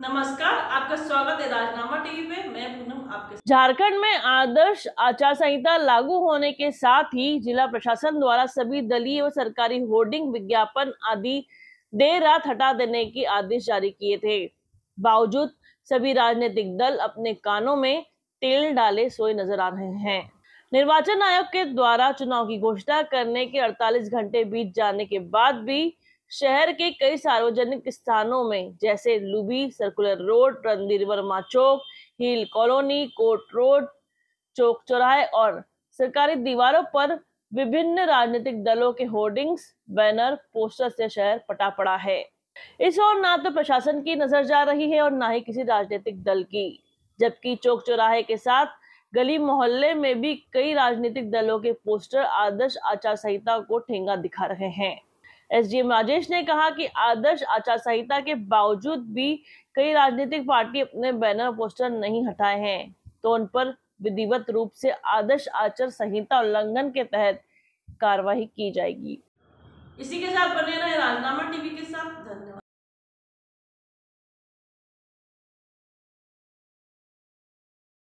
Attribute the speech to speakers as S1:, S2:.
S1: नमस्कार, आपका स्वागत है राजनामा टीवी पे। मैं पूनम, आपके
S2: झारखंड में आदर्श आचार संहिता लागू होने के साथ ही जिला प्रशासन द्वारा सभी दलीय व सरकारी होर्डिंग विज्ञापन आदि देर रात हटा देने के आदेश जारी किए थे। बावजूद सभी राजनीतिक दल अपने कानों में तेल डाले सोए नज़र आ रहे हैं। निर्वाचन आयोग के द्वारा चुनाव की घोषणा करने के 48 घंटे बीत जाने के बाद भी शहर के कई सार्वजनिक स्थानों में, जैसे Luby, circular road, Randhir Verma चौक, हिल कॉलोनी, कोर्ट रोड, चौक चौराहे और सरकारी दीवारों पर विभिन्न राजनीतिक दलों के होर्डिंग्स, बैनर पोस्टर से शहर पटा पड़ा है। इस ओर ना तो प्रशासन की नज़र जा रही है और ना ही किसी राजनीतिक दल की, जबकि चौक चौराहे के साथ गली मोहल्ले में भी कई राजनीतिक दलों के पोस्टर आदर्श आचार संहिता को ठेंगा दिखा रहे हैं। एसडीएम राजेश ने कहा कि आदर्श आचार संहिता के बावजूद भी कई राजनीतिक पार्टी अपने बैनर पोस्टर नहीं हटाए हैं। तो उन पर विधिवत रूप से आदर्श आचार संहिता उल्लंघन के तहत कार्रवाई की जाएगी।
S1: इसी के साथ बने रहे राजनामा टीवी के साथ। धन्यवाद।